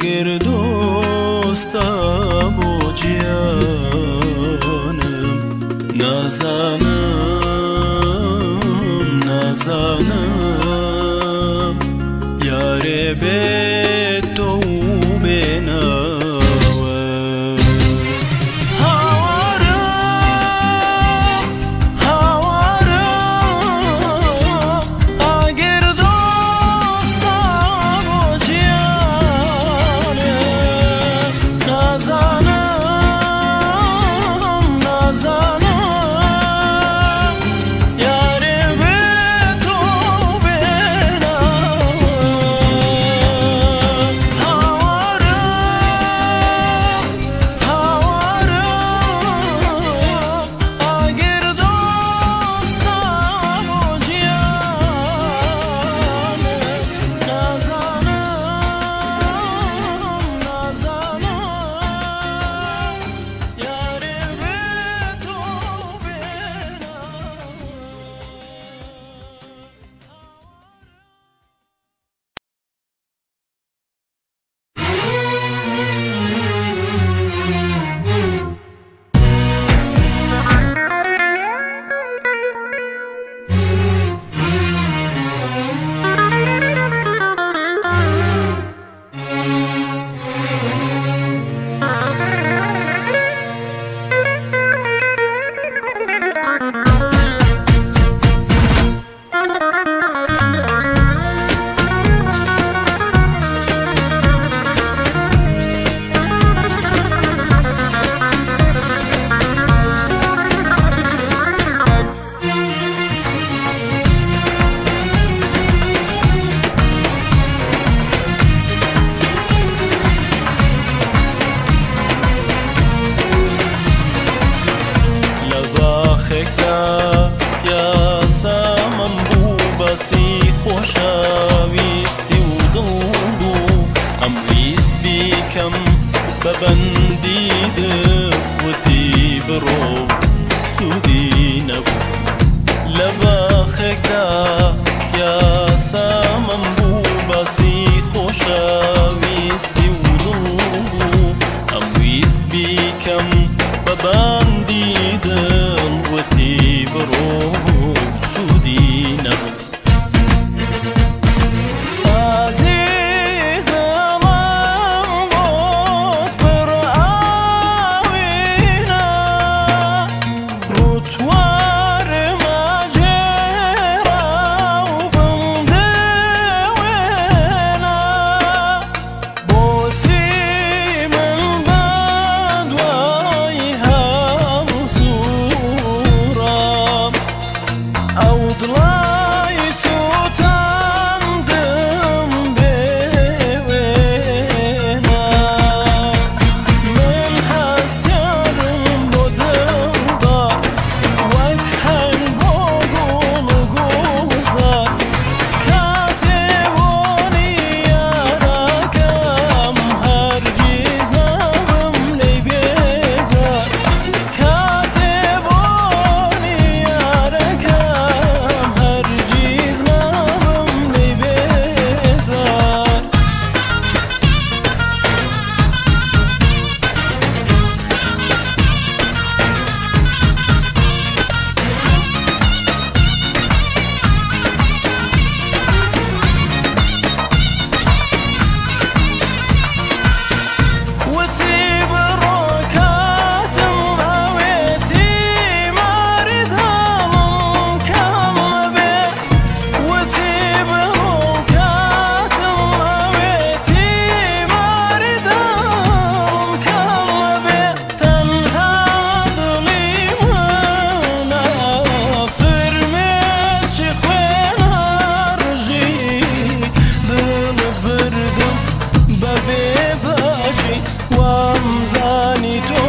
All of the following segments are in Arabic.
اگر دوستم و جیانم نزنم نزنم یار به bonito.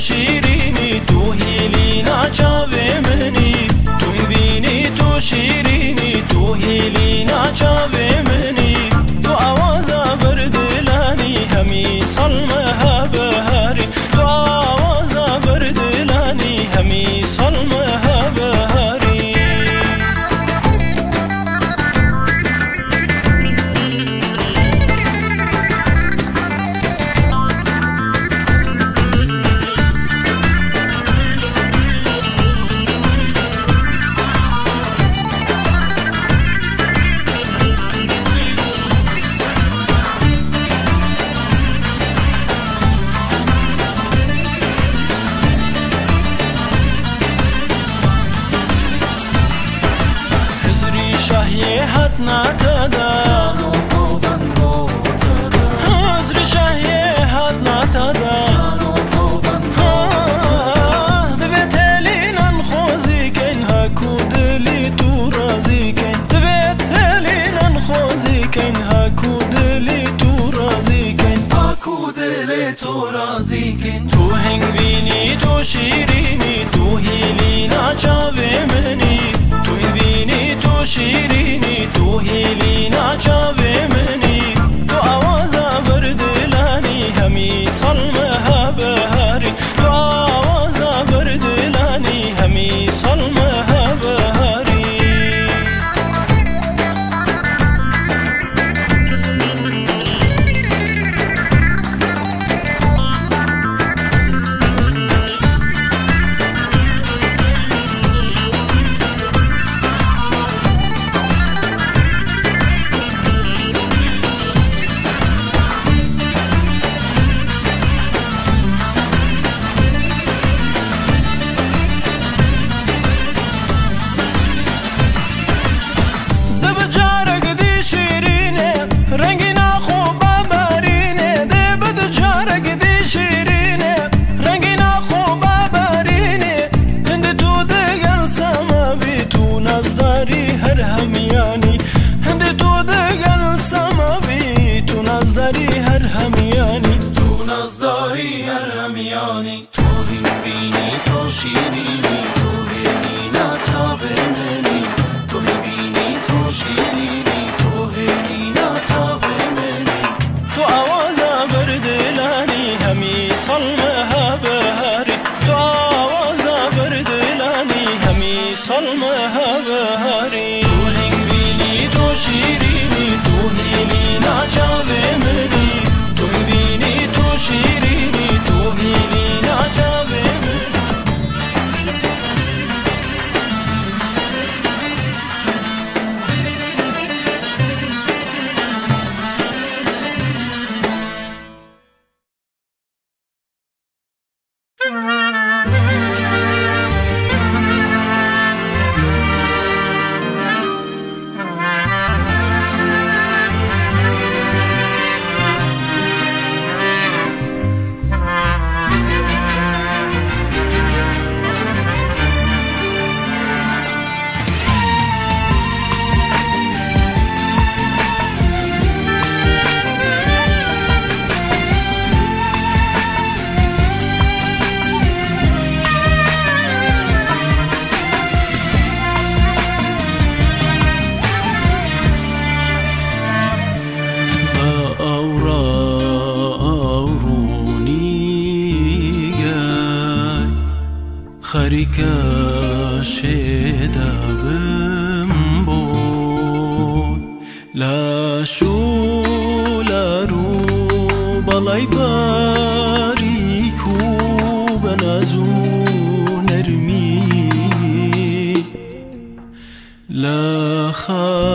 شیرینی تو هیلی ناچاوه شیرینی تو هیلی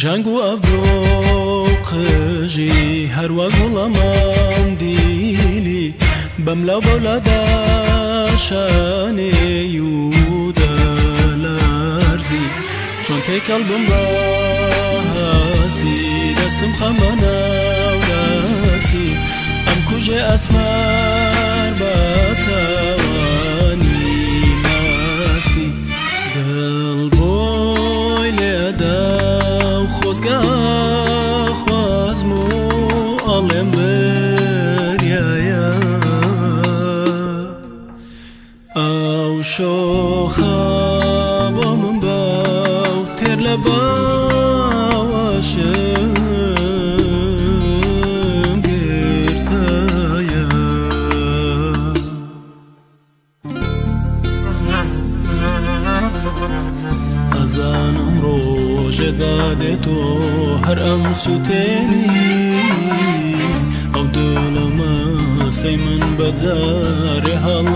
ژەنگ و ئەبرۆ قژی هەروە گوڵەمان دیلی بەم لەو بەولەداشانێ و دەلەرزی چۆن تێکەڵ بم بەهاستی دەستم خەمەناوراسی ئەم کوژێ ئەسمار بەتەوانی ماستی دڵ بۆی لێدا و خۆزگە خوازم و ئەڵێم بریایە هەر ئەم سووتێنی ئەو دڵەمە سەی من بەجارێ هەڵ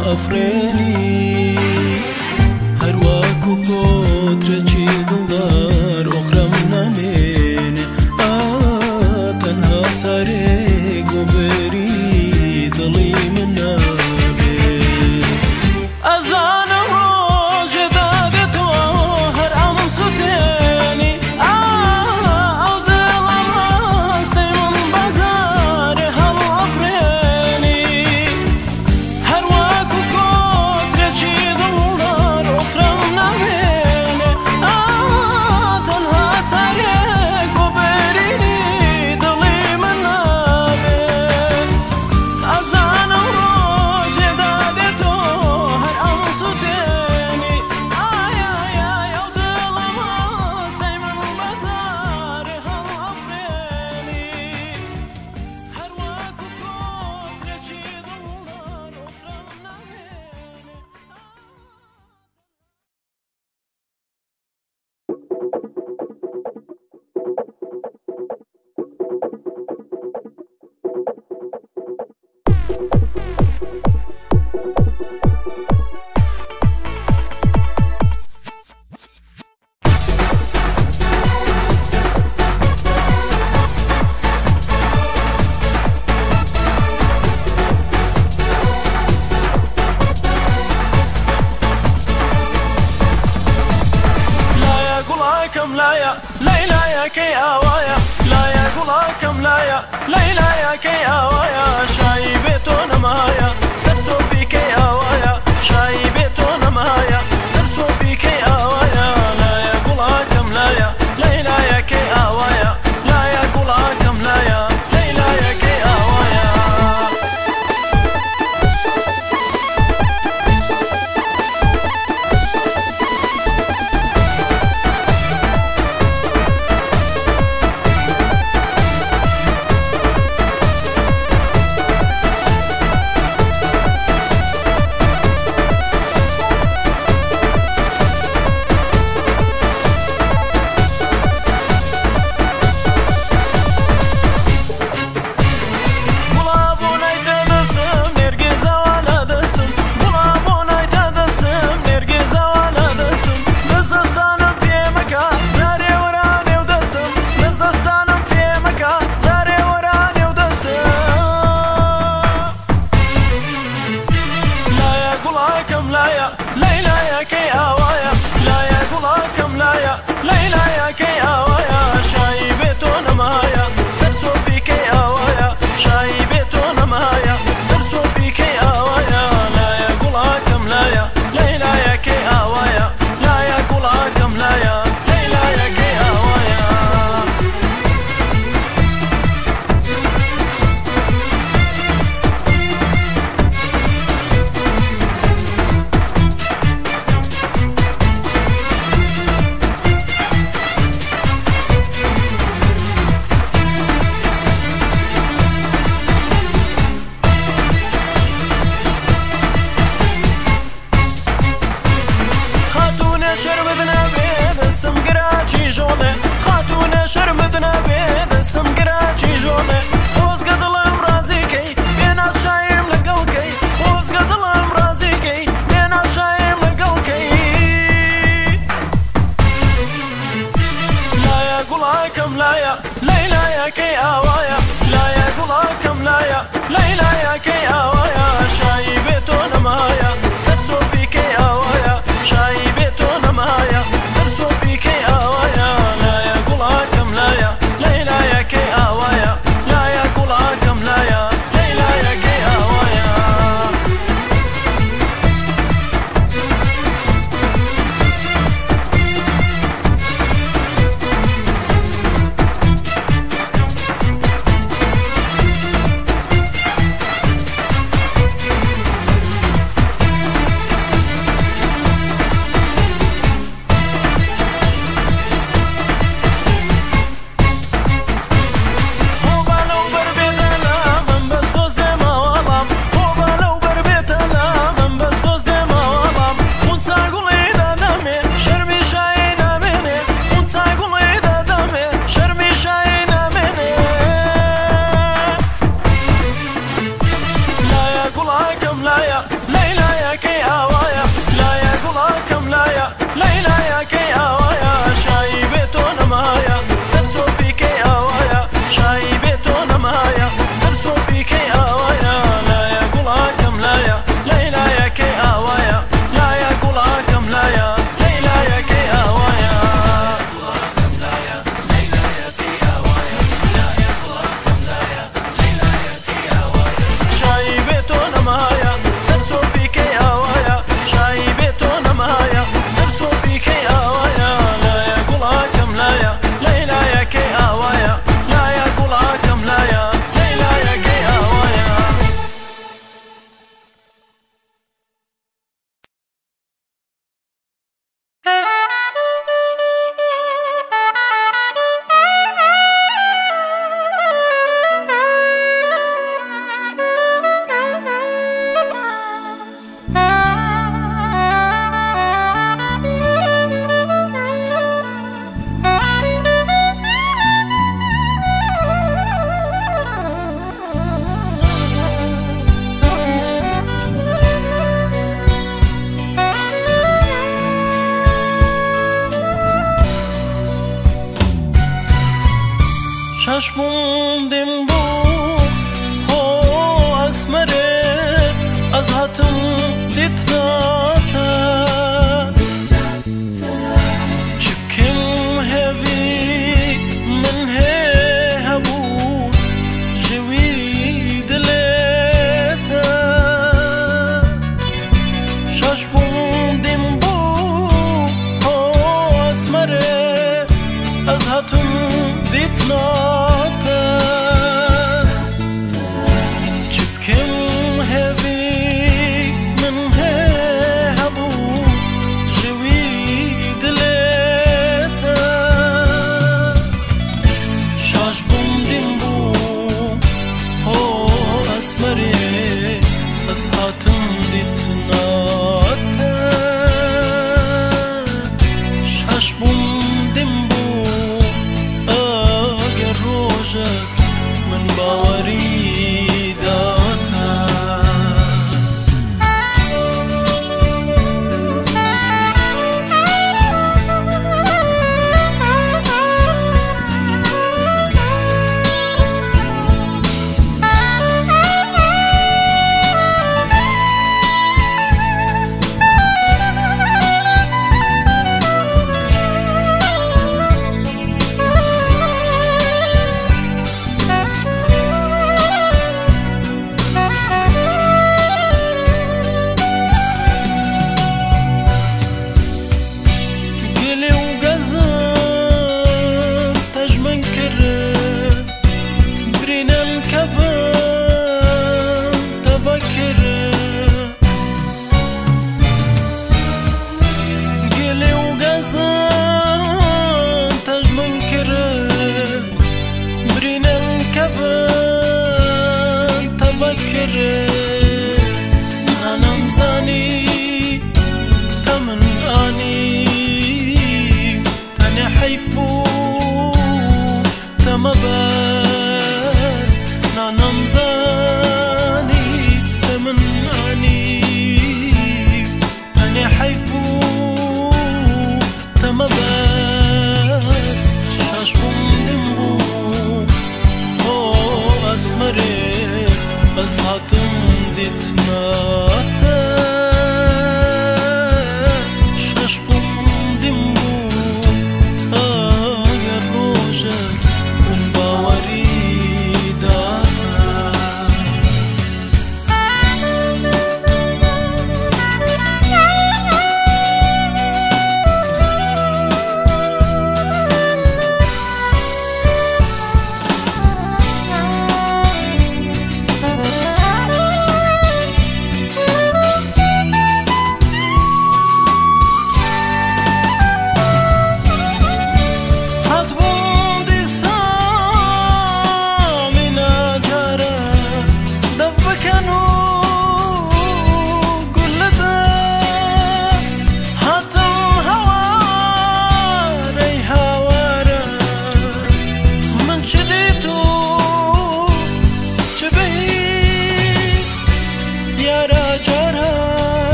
قلاكم لايا ليلى يا كي آوايا. لايا قلاكم لايا ليلى يا كي آوايا. شاي بيتون مايا.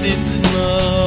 dit know.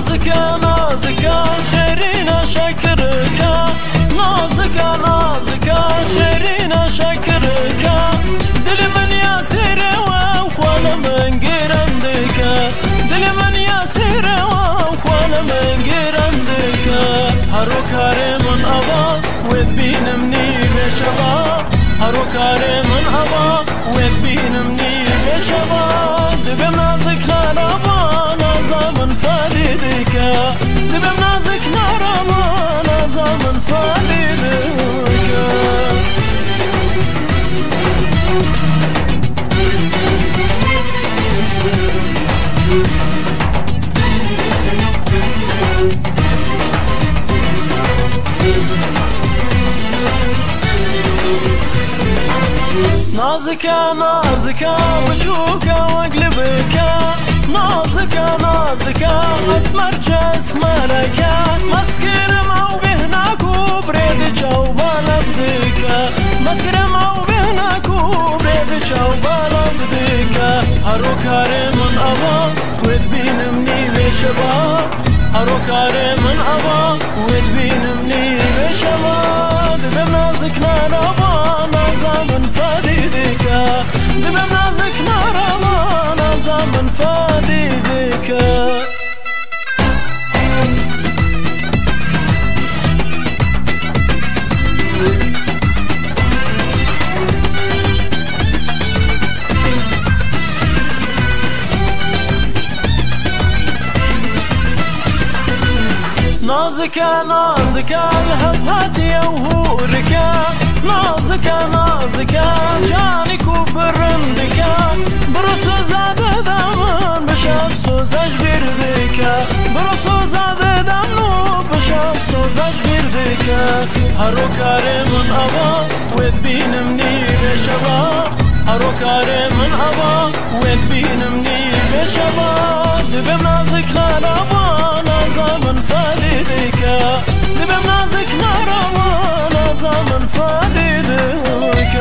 نازکە نازکە شێرینە شەکرکە نازکە نازکە شێرینە شەکرکە دل من یاسیرەوە خوا لە من گرندکە دل من خوا لە من هەرۆ کارێ من ئەوە وێت بینم نیر بێشەوە هەرۆ کارێ من ئەوە وێت بینم نیر بێشەوە دبێم نازک نارەوە نازا من فەری دکە دبێم نازک نارەوە نازا من فەری دکە نازکم نازکم اسمر چسمرکم مسکرم او به نکو برد چاو بالم دیکه. مسکرم او به نکو برد چاو بالم دیکه. هرو کارمون آوا ود بینم نیوه شبا. هرو کارمون آوا ود بینم نازكا نازكا الهفهاتي وهوركا نازكا نازكا جانك وبرندكا برسو زاد دامن بشاف سوزش بردكا برسو زاد دامنو بشاف سوزش بردكا هرو كاري من أبا ويد بينمني بشبا هرو كاري من أبا ويد بينمني بشبا دبم نازك نارا نازا من فاديدك دبم نازك نارا نازا من فاديدك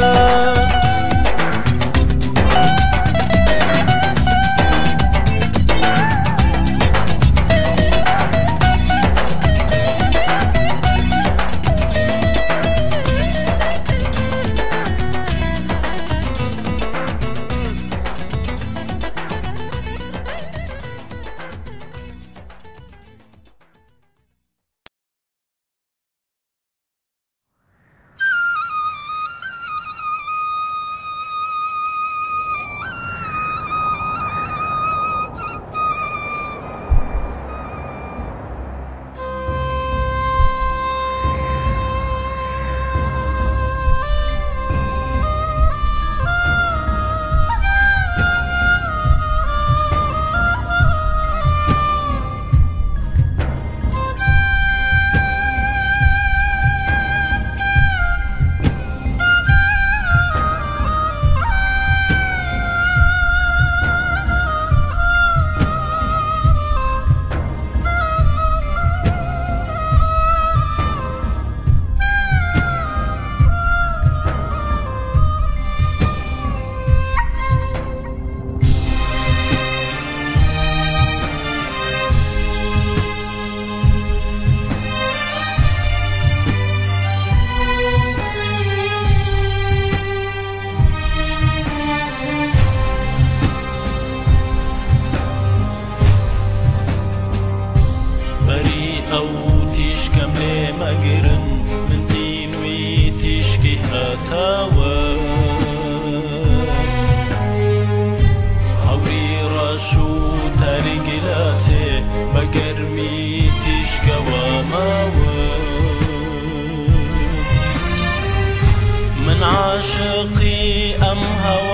من عاشقی ئەم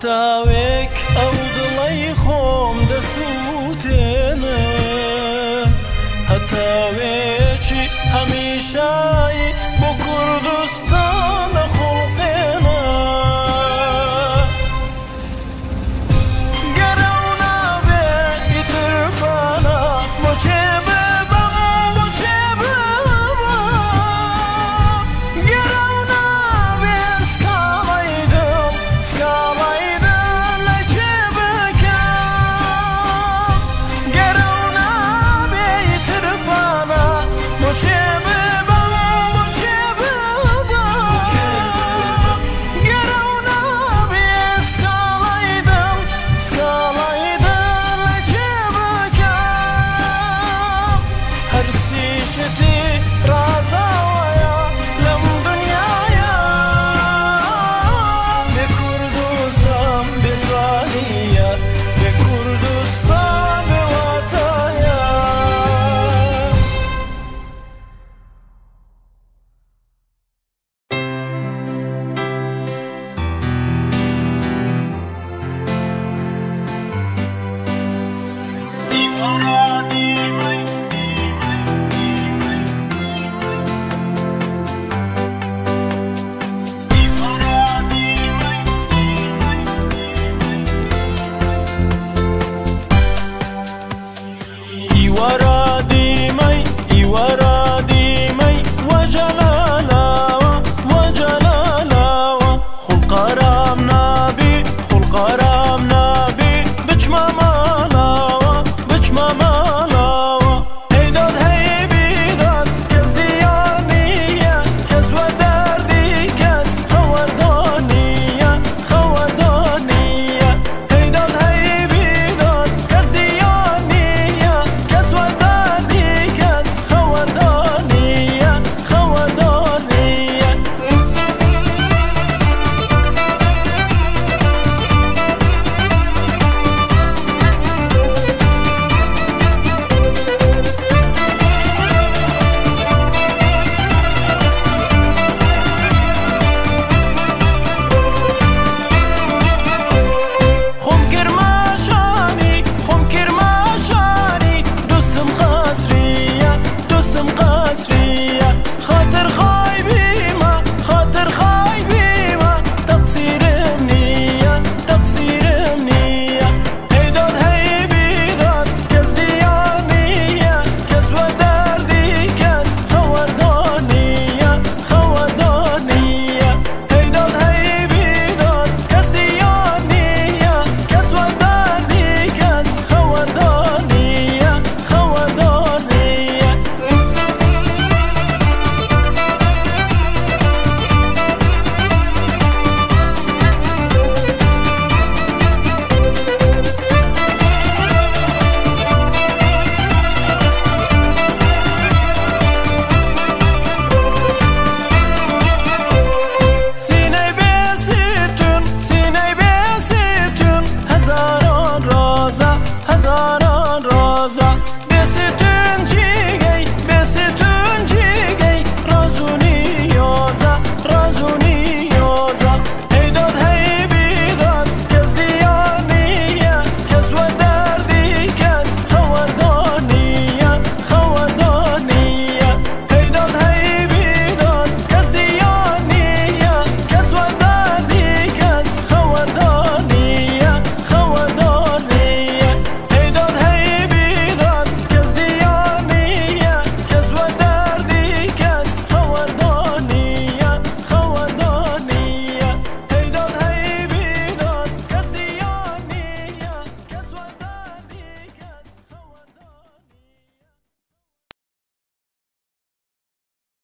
കർത്താവേ